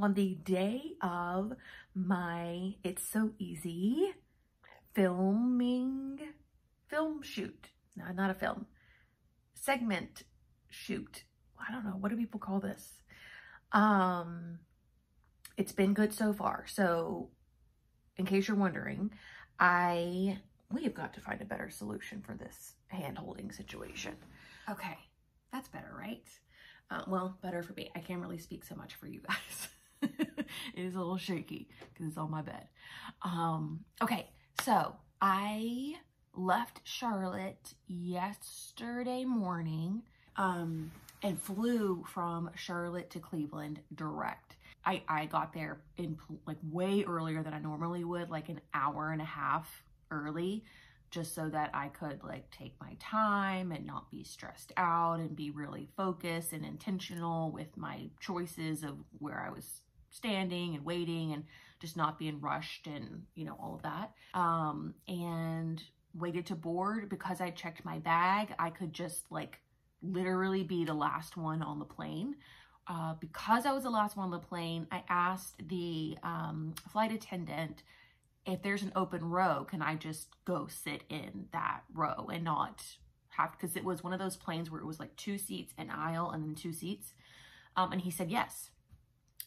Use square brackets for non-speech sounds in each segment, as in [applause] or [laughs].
on the day of my It's Sew Easy filming, film shoot. No, not a film, segment shoot. I don't know, what do people call this? Um, it's been good so far. So in case you're wondering, I, we have got to find a better solution for this hand holding situation. Okay, that's better, right? Uh, well, better for me. I can't really speak so much for you guys. [laughs] [laughs] it is a little shaky because it's on my bed. Um, okay, so I left Charlotte yesterday morning um, and flew from Charlotte to Cleveland direct. I, I got there in like way earlier than I normally would, like an hour and a half early, just so that I could like take my time and not be stressed out and be really focused and intentional with my choices of where I was standing and waiting and just not being rushed and, you know, all of that. Um, and waited to board because I checked my bag. I could just like literally be the last one on the plane. Uh, because I was the last one on the plane, I asked the um, flight attendant if there's an open row, can I just go sit in that row and not have, because it was one of those planes where it was like two seats, an aisle, and then two seats. Um, and he said yes.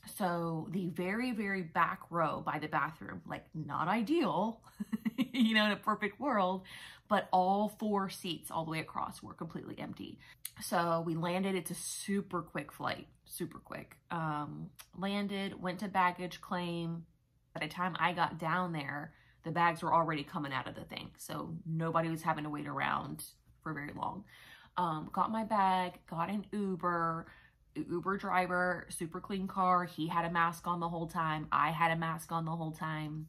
So the very, very back row by the bathroom, like not ideal, [laughs] you know, in a perfect world, but all four seats all the way across were completely empty. So we landed, it's a super quick flight, super quick. Um, landed, went to baggage claim. By the time I got down there, the bags were already coming out of the thing. So nobody was having to wait around for very long. Um, got my bag, got an Uber, Uber driver, super clean car. He had a mask on the whole time. I had a mask on the whole time.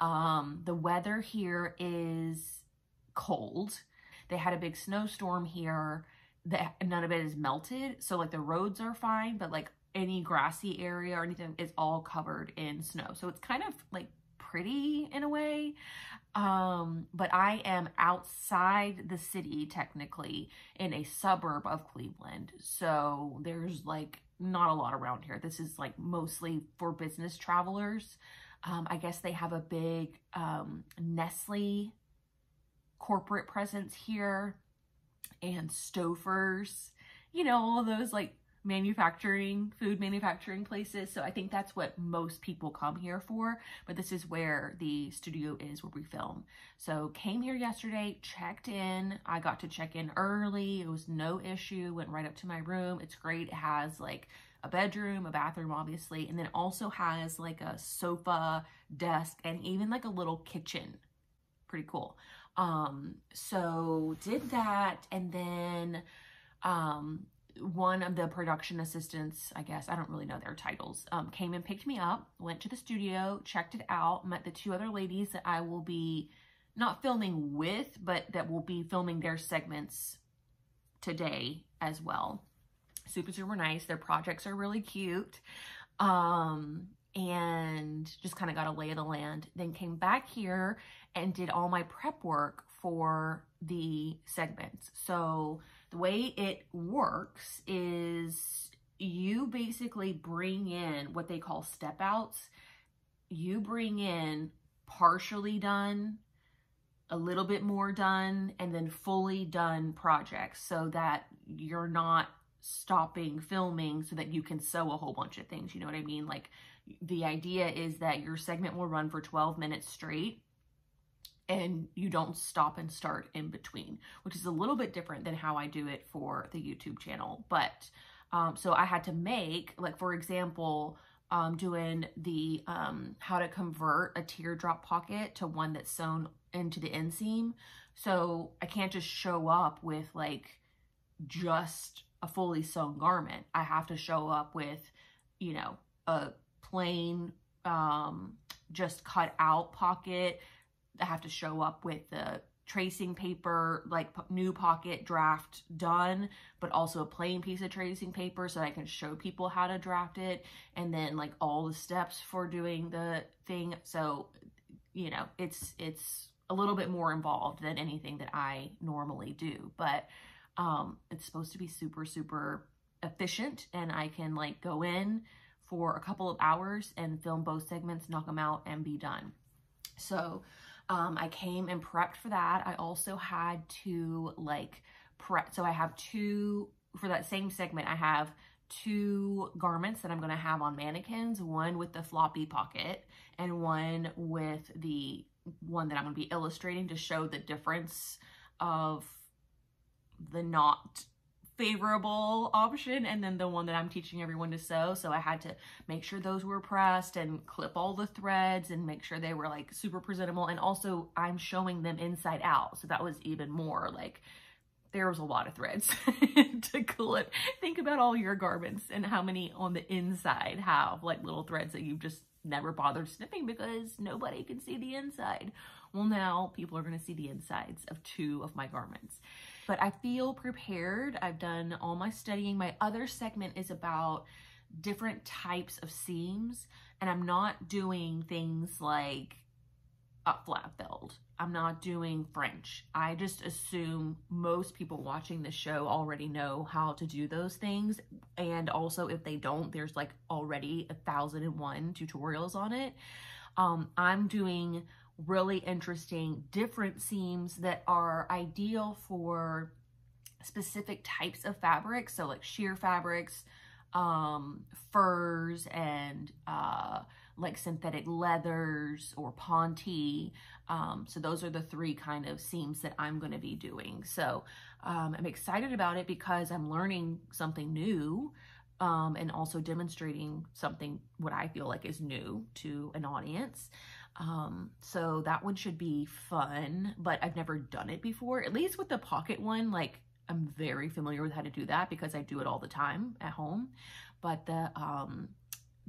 Um, the weather here is cold. They had a big snowstorm here. That none of it is melted. So like the roads are fine, but like any grassy area or anything is all covered in snow. So it's kind of like pretty in a way. Um, but I am outside the city technically in a suburb of Cleveland. So there's like not a lot around here. This is like mostly for business travelers. Um, I guess they have a big um, Nestle corporate presence here and Stouffer's, you know, all those like manufacturing, food manufacturing places. So I think that's what most people come here for, but this is where the studio is where we film. So came here yesterday, checked in. I got to check in early. It was no issue. Went right up to my room. It's great. It has like a bedroom, a bathroom, obviously, and then also has like a sofa, desk, and even like a little kitchen. Pretty cool. Um, so did that and then um one of the production assistants, I guess, I don't really know their titles, um, came and picked me up, went to the studio, checked it out, met the two other ladies that I will be not filming with, but that will be filming their segments today as well. Super, super nice. Their projects are really cute. Um, and just kind of got a lay of the land. Then came back here and did all my prep work for the segments. So the way it works is you basically bring in what they call step outs. You bring in partially done, a little bit more done, and then fully done projects so that you're not stopping filming so that you can sew a whole bunch of things. You know what I mean? Like the idea is that your segment will run for 12 minutes straight and you don't stop and start in between, which is a little bit different than how I do it for the YouTube channel. But um, so I had to make, like, for example, um, doing the um, how to convert a teardrop pocket to one that's sewn into the inseam. So I can't just show up with like just a fully sewn garment. I have to show up with, you know, a plain, um, just cut out pocket have to show up with the tracing paper, like new pocket draft done, but also a plain piece of tracing paper so I can show people how to draft it and then like all the steps for doing the thing. So, you know, it's, it's a little bit more involved than anything that I normally do, but um, it's supposed to be super, super efficient and I can like go in for a couple of hours and film both segments, knock them out and be done. So um, I came and prepped for that. I also had to like prep. So I have two, for that same segment, I have two garments that I'm going to have on mannequins, one with the floppy pocket and one with the one that I'm going to be illustrating to show the difference of the not favorable option and then the one that I'm teaching everyone to sew. So I had to make sure those were pressed and clip all the threads and make sure they were like super presentable. And also I'm showing them inside out. So that was even more like there was a lot of threads [laughs] to clip. Think about all your garments and how many on the inside have like little threads that you've just never bothered snipping because nobody can see the inside. Well, now people are going to see the insides of two of my garments but I feel prepared. I've done all my studying. My other segment is about different types of seams and I'm not doing things like up flat felled. I'm not doing French. I just assume most people watching the show already know how to do those things. And also if they don't, there's like already a thousand and one tutorials on it. Um, I'm doing really interesting different seams that are ideal for specific types of fabrics. So like sheer fabrics, um, furs and uh, like synthetic leathers or ponte. Um, so those are the three kind of seams that I'm going to be doing. So um, I'm excited about it because I'm learning something new um, and also demonstrating something what I feel like is new to an audience. Um, so that one should be fun, but I've never done it before. At least with the pocket one, like I'm very familiar with how to do that because I do it all the time at home. But the um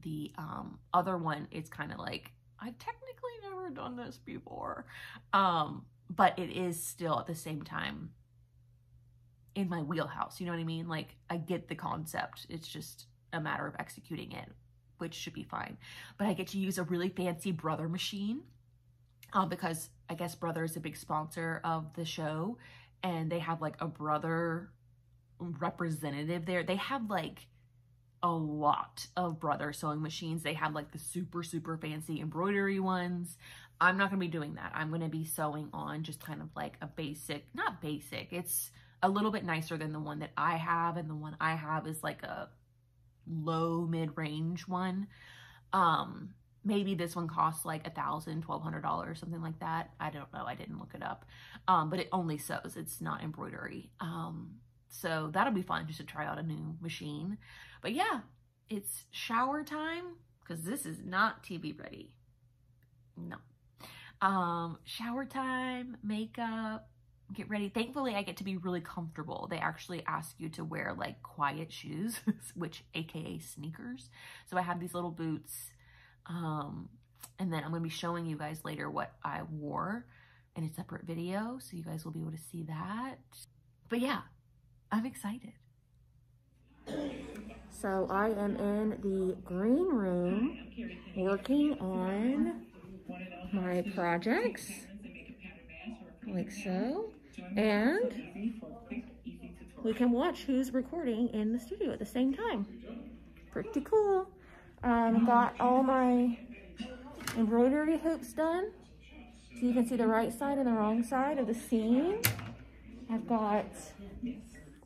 the um other one it's kind of like I've technically never done this before. Um, but it is still at the same time in my wheelhouse. You know what I mean? Like I get the concept. It's just a matter of executing it which should be fine. But I get to use a really fancy Brother machine uh, because I guess Brother is a big sponsor of the show and they have like a Brother representative there. They have like a lot of Brother sewing machines. They have like the super, super fancy embroidery ones. I'm not going to be doing that. I'm going to be sewing on just kind of like a basic, not basic, it's a little bit nicer than the one that I have. And the one I have is like a low mid-range one. Um, maybe this one costs like a thousand, twelve hundred dollars, something like that. I don't know. I didn't look it up. Um, but it only sews. It's not embroidery. Um, so that'll be fun just to try out a new machine. But yeah, it's shower time because this is not TV ready. No. Um, shower time, makeup, get ready. Thankfully, I get to be really comfortable. They actually ask you to wear like quiet shoes, [laughs] which AKA sneakers. So I have these little boots. Um, and then I'm going to be showing you guys later what I wore in a separate video. So you guys will be able to see that. But yeah, I'm excited. So I am in the green room working on my projects like so. And we can watch who's recording in the studio at the same time. Pretty cool. Um, got all my embroidery hoops done. So you can see the right side and the wrong side of the seam. I've got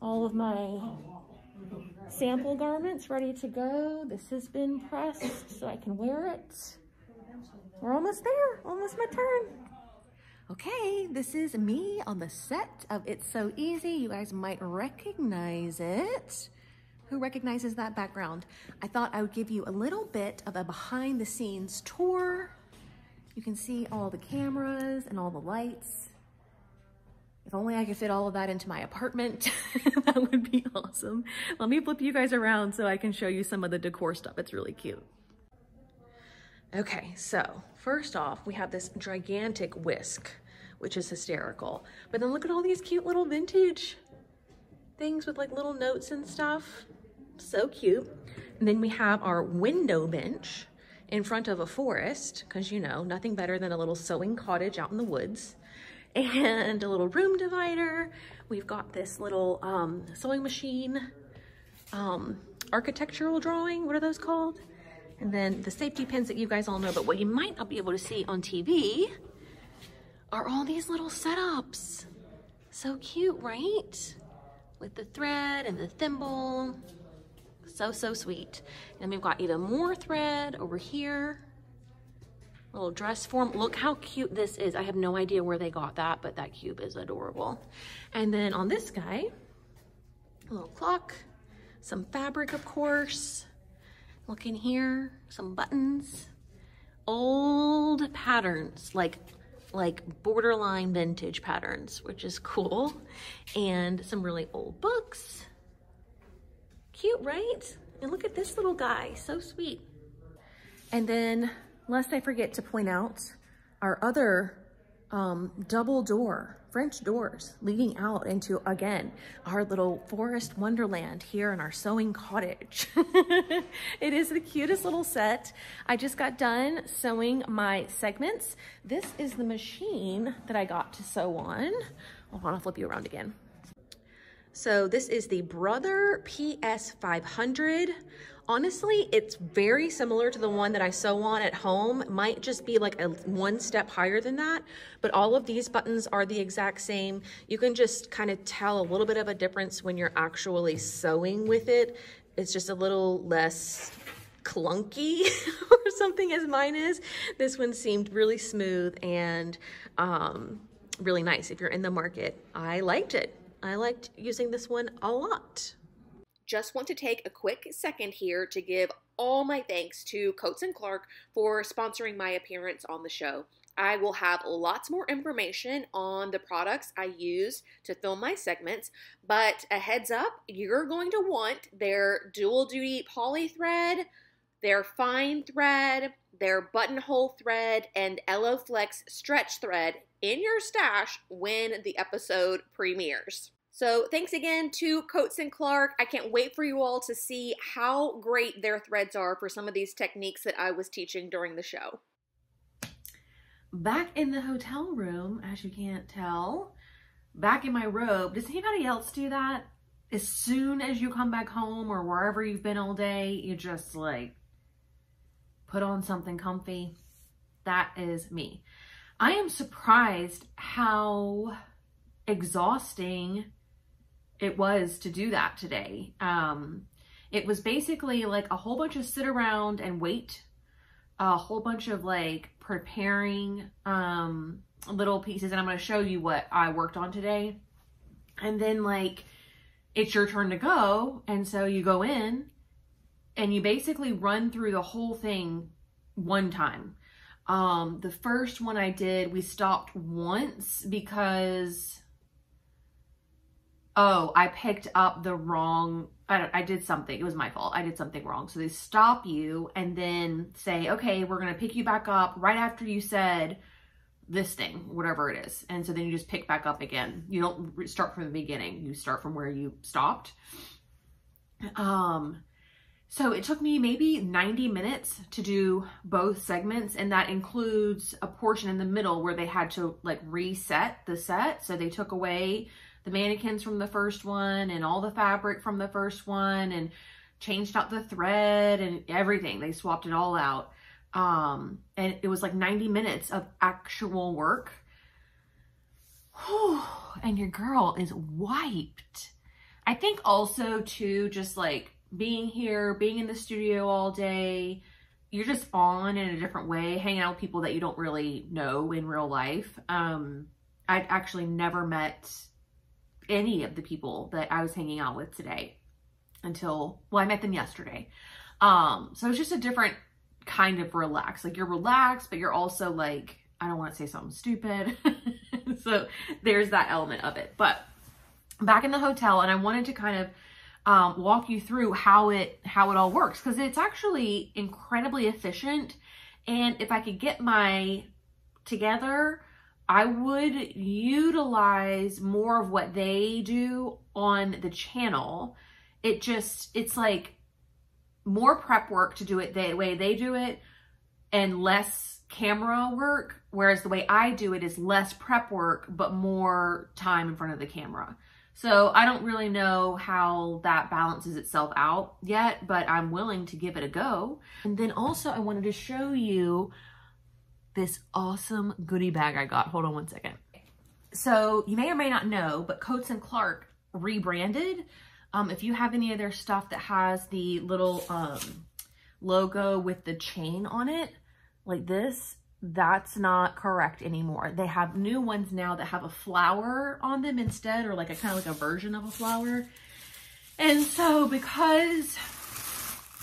all of my sample garments ready to go. This has been pressed so I can wear it. We're almost there, almost my turn. Okay, this is me on the set of It's Sew Easy. You guys might recognize it. Who recognizes that background? I thought I would give you a little bit of a behind the scenes tour. You can see all the cameras and all the lights. If only I could fit all of that into my apartment, [laughs] that would be awesome. Let me flip you guys around so I can show you some of the decor stuff. It's really cute. Okay, so first off, we have this gigantic whisk, which is hysterical. But then look at all these cute little vintage things with like little notes and stuff. So cute. And then we have our window bench in front of a forest, because you know, nothing better than a little sewing cottage out in the woods. [laughs] And a little room divider. We've got this little um, sewing machine um, architectural drawing. What are those called? And then the safety pins that you guys all know, but what you might not be able to see on TV are all these little setups. So cute, right? With the thread and the thimble. So, so sweet. And we've got even more thread over here. Little dress form. Look how cute this is. I have no idea where they got that, but that cube is adorable. And then on this guy, a little clock, some fabric, of course. Look in here, some buttons, old patterns, like like borderline vintage patterns, which is cool. And some really old books. Cute, right? And look at this little guy, so sweet. And then, lest I forget to point out, our other um, double door, French doors leading out into, again, our little forest wonderland here in our sewing cottage. [laughs] it is the cutest little set. I just got done sewing my segments. This is the machine that I got to sew on. Hold on, I'll flip you around again. So this is the Brother PS500. Honestly, it's very similar to the one that I sew on at home. It might just be like a one step higher than that, but all of these buttons are the exact same. You can just kind of tell a little bit of a difference when you're actually sewing with it. It's just a little less clunky [laughs] or something as mine is. This one seemed really smooth and um, really nice if you're in the market. I liked it. I liked using this one a lot. Just want to take a quick second here to give all my thanks to Coats and Clark for sponsoring my appearance on the show. I will have lots more information on the products I use to film my segments, but a heads up, you're going to want their dual duty poly thread, their fine thread, their buttonhole thread, and Eloflex stretch thread in your stash when the episode premieres. So thanks again to Coats and Clark. I can't wait for you all to see how great their threads are for some of these techniques that I was teaching during the show. Back in the hotel room, as you can't tell, back in my robe. Does anybody else do that? As soon as you come back home or wherever you've been all day, you just like put on something comfy. That is me. I am surprised how exhausting it was to do that today. Um, it was basically like a whole bunch of sit around and wait, a whole bunch of like preparing um, little pieces. And I'm going to show you what I worked on today. And then like, it's your turn to go. And so you go in and you basically run through the whole thing one time. Um, the first one I did, we stopped once because, oh, I picked up the wrong, I, I did something. It was my fault. I did something wrong. So they stop you and then say, okay, we're going to pick you back up right after you said this thing, whatever it is. And so then you just pick back up again. You don't start from the beginning. You start from where you stopped. Um, so it took me maybe 90 minutes to do both segments and that includes a portion in the middle where they had to like reset the set. So they took away the mannequins from the first one and all the fabric from the first one and changed out the thread and everything. They swapped it all out. Um, and it was like 90 minutes of actual work. and your girl is wiped. I think also too, just like being here, being in the studio all day, you're just on in a different way, hanging out with people that you don't really know in real life. Um, I've actually never met any of the people that I was hanging out with today until, well, I met them yesterday. Um, so it's just a different kind of relax. Like you're relaxed, but you're also like, I don't want to say something stupid. [laughs] so there's that element of it. But back in the hotel, and I wanted to kind of um, walk you through how it how it all works because it's actually incredibly efficient. And if I could get my together, I would utilize more of what they do on the channel. It just it's like more prep work to do it the way they do it and less camera work. Whereas the way I do it is less prep work, but more time in front of the camera. So I don't really know how that balances itself out yet, but I'm willing to give it a go. And then also I wanted to show you this awesome goodie bag I got. Hold on one second. So you may or may not know, but Coats and Clark rebranded. Um, if you have any of their stuff that has the little um, logo with the chain on it, like this, that's not correct anymore. They have new ones now that have a flower on them instead, or like a kind of like a version of a flower. And so because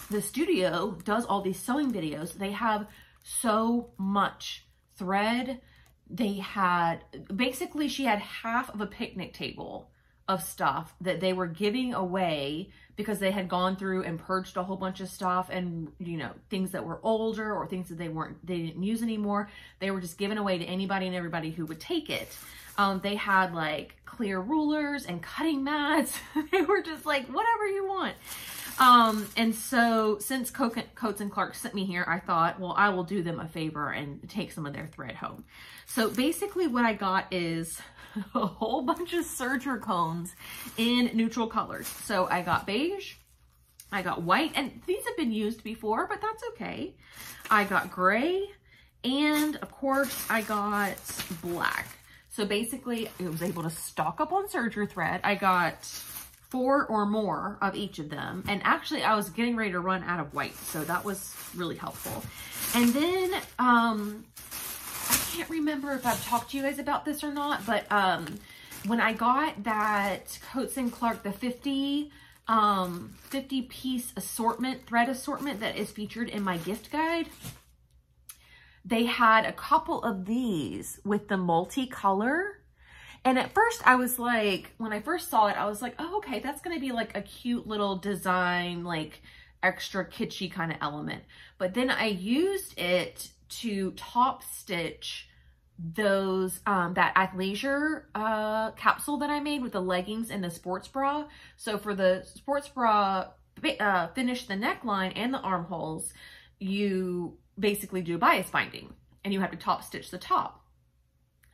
the studio does all these sewing videos, they have so much thread. They had, basically she had half of a picnic table of stuff that they were giving away because they had gone through and purged a whole bunch of stuff and you know things that were older or things that they weren't they didn't use anymore. They were just given away to anybody and everybody who would take it. Um, they had like clear rulers and cutting mats. [laughs] They were just like whatever you want. Um, and so since Coats and Clark sent me here, I thought, well, I will do them a favor and take some of their thread home. So basically what I got is [laughs] a whole bunch of serger cones in neutral colors. So I got beige, I got white, and these have been used before, but that's okay. I got gray, and of course I got black. So basically I was able to stock up on serger thread. I got four or more of each of them. And actually I was getting ready to run out of white. So that was really helpful. And then um, can't remember if I've talked to you guys about this or not, but um, when I got that Coats and Clark, the 50 um 50 piece assortment thread assortment that is featured in my gift guide they had a couple of these with the multicolor. And at first I was like when I first saw it I was like oh okay that's gonna be like a cute little design like extra kitschy kind of element. But then I used it to top stitch those um that athleisure uh capsule that I made with the leggings and the sports bra. So for the sports bra uh finish the neckline and the armholes, you basically do bias binding and you have to top stitch the top.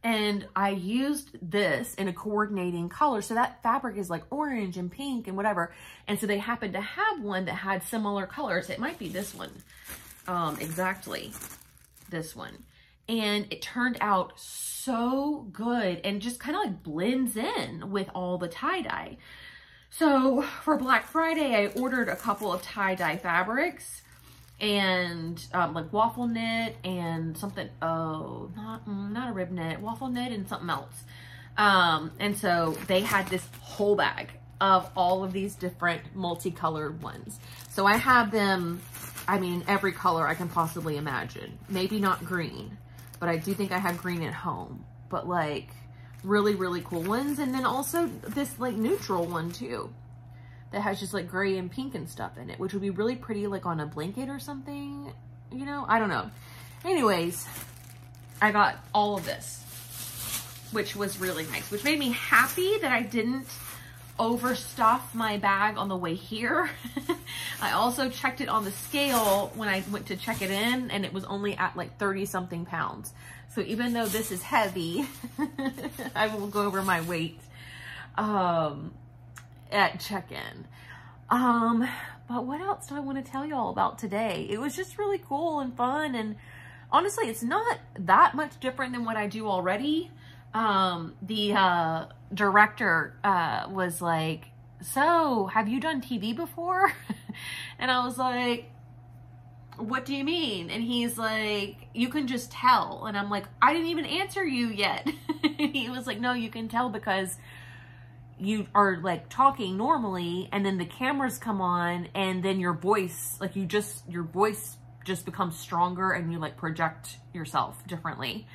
And I used this in a coordinating color. So that fabric is like orange and pink and whatever. And so they happened to have one that had similar colors. It might be this one um, exactly this one. And it turned out so good and just kind of like blends in with all the tie-dye. So for Black Friday, I ordered a couple of tie-dye fabrics and um, like waffle knit and something, oh, not, mm, not a rib knit, waffle knit and something else. Um, and so they had this whole bag of all of these different multicolored ones. So I have them I mean, every color I can possibly imagine. Maybe not green, but I do think I have green at home. But like really, really cool ones. And then also this like neutral one too that has just like gray and pink and stuff in it, which would be really pretty like on a blanket or something, you know? I don't know. Anyways, I got all of this, which was really nice, which made me happy that I didn't overstuff my bag on the way here. [laughs] I also checked it on the scale when I went to check it in and it was only at like 30 something pounds. So even though this is heavy, [laughs] I will go over my weight um, at check-in. Um, but what else do I want to tell y'all about today? It was just really cool and fun and honestly, it's not that much different than what I do already um, the uh, director uh, was like, so have you done TV before? [laughs] and I was like, what do you mean? And he's like, you can just tell. And I'm like, I didn't even answer you yet. [laughs] he was like, no, you can tell because you are like talking normally and then the cameras come on and then your voice, like you just, your voice just becomes stronger and you like project yourself differently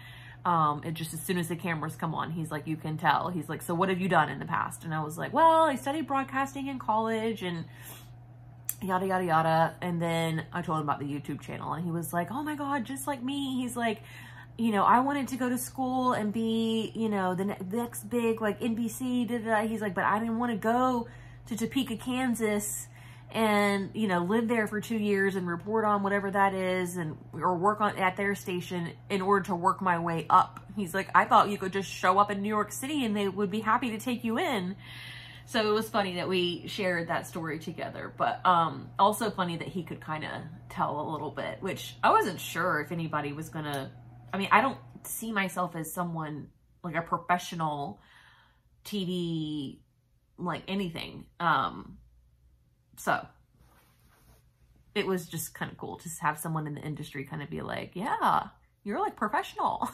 um, it just as soon as the cameras come on, he's like, you can tell. He's like, so what have you done in the past? And I was like, well, I studied broadcasting in college and yada, yada, yada. And then I told him about the YouTube channel and he was like, oh my God, just like me. He's like, you know, I wanted to go to school and be, you know, the next big like NBC, da, da, da. He's like, but I didn't want to go to Topeka, Kansas and you know live there for two years and report on whatever that is and or work on at their station in order to work my way up he's like i thought you could just show up in new york city and they would be happy to take you in so it was funny that we shared that story together, but um, also funny that he could kind of tell a little bit, which I wasn't sure if anybody was gonna. I mean, I don't see myself as someone like a professional TV, like anything. Um, so it was just kind of cool to have someone in the industry kind of be like, yeah, you're like professional.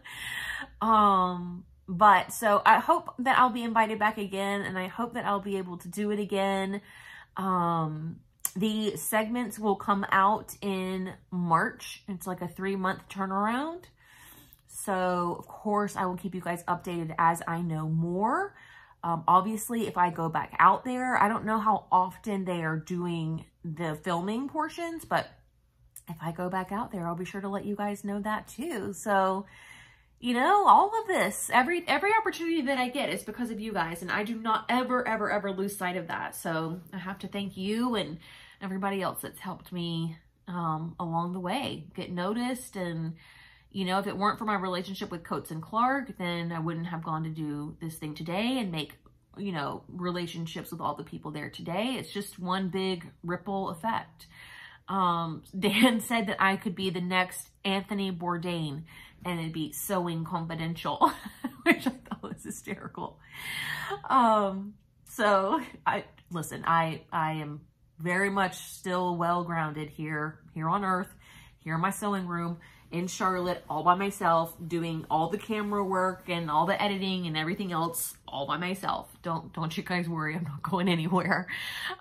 [laughs] um, but so I hope that I'll be invited back again and I hope that I'll be able to do it again. Um, the segments will come out in March. It's like a three month turnaround. So of course I will keep you guys updated as I know more. Um, obviously, if I go back out there, I don't know how often they are doing the filming portions, but if I go back out there, I'll be sure to let you guys know that too. So you know, all of this, every every opportunity that I get is because of you guys, and I do not ever, ever, ever lose sight of that. So I have to thank you and everybody else that's helped me um, along the way get noticed. And, you know, if it weren't for my relationship with Coats and Clark, then I wouldn't have gone to do this thing today and make, you know, relationships with all the people there today. It's just one big ripple effect. Um, [laughs] Dan said that I could be the next Anthony Bourdain and it'd be sewing confidential, [laughs] which I thought was hysterical. Um, so I, listen, I, I am very much still well grounded here, here on earth, here in my sewing room in Charlotte all by myself, doing all the camera work and all the editing and everything else all by myself. Don't don't you guys worry, I'm not [laughs] going anywhere.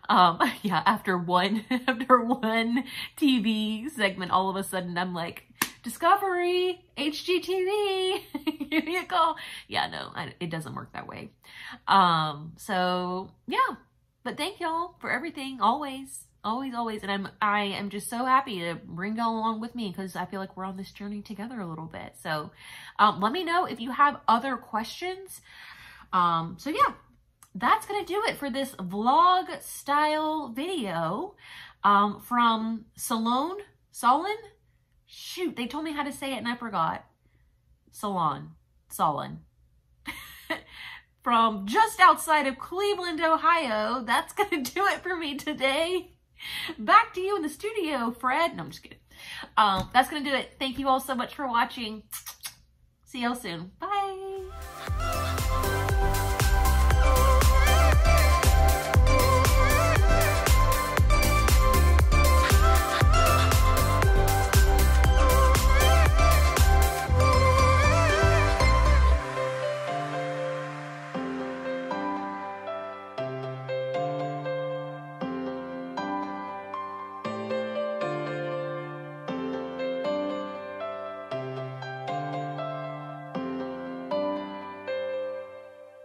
Um, [laughs] yeah, after one [laughs] after one TV segment, all of a sudden I'm like, Discovery, HGTV, give call. Yeah, no, I, it doesn't work that way. Um, so yeah, but thank y'all for everything, always, always, always. And I'm, I am just so happy to bring y'all along with me because I feel like we're on this journey together a little bit. So, um, let me know if you have other questions. Um, so yeah, that's going to do it for this vlog style video, um, from Salon, Solon, Shoot, they told me how to say it and I forgot. Salon. Solon. [laughs] From just outside of Cleveland, Ohio. That's going [laughs] to do it for me today. Back to you in the studio, Fred. No, I'm just kidding. Um, that's going to do it. Thank you all so much for watching. See y'all soon. Bye.